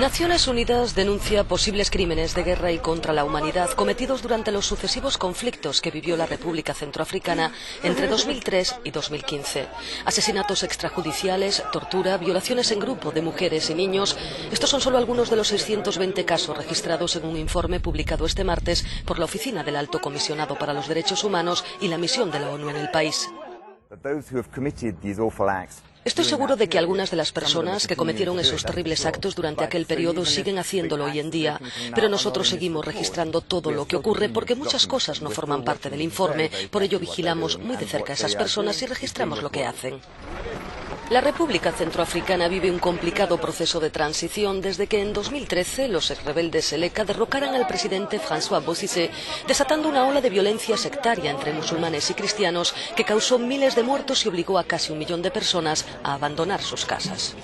Naciones Unidas denuncia posibles crímenes de guerra y contra la humanidad cometidos durante los sucesivos conflictos que vivió la República Centroafricana entre 2003 y 2015. Asesinatos extrajudiciales, tortura, violaciones en grupo de mujeres y niños. Estos son solo algunos de los 620 casos registrados en un informe publicado este martes por la Oficina del Alto Comisionado para los Derechos Humanos y la misión de la ONU en el país. Estoy seguro de que algunas de las personas que cometieron esos terribles actos durante aquel periodo siguen haciéndolo hoy en día, pero nosotros seguimos registrando todo lo que ocurre porque muchas cosas no forman parte del informe, por ello vigilamos muy de cerca a esas personas y registramos lo que hacen. La República Centroafricana vive un complicado proceso de transición desde que en 2013 los rebeldes Seleka derrocaran al presidente François Bozizé, desatando una ola de violencia sectaria entre musulmanes y cristianos que causó miles de muertos y obligó a casi un millón de personas a abandonar sus casas.